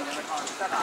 你好，你在哪？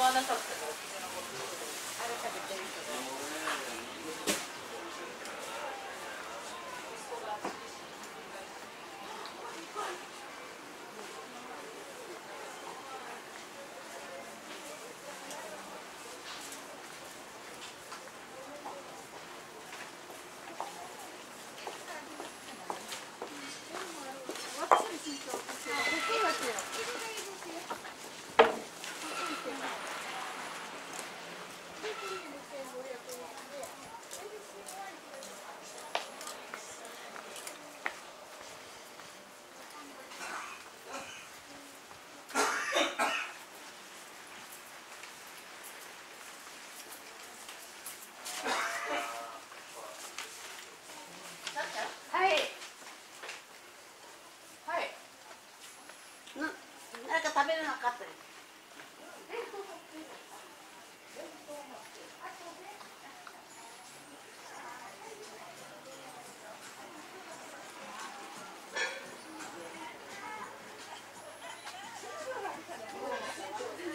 わなかったなんか食べるのかった。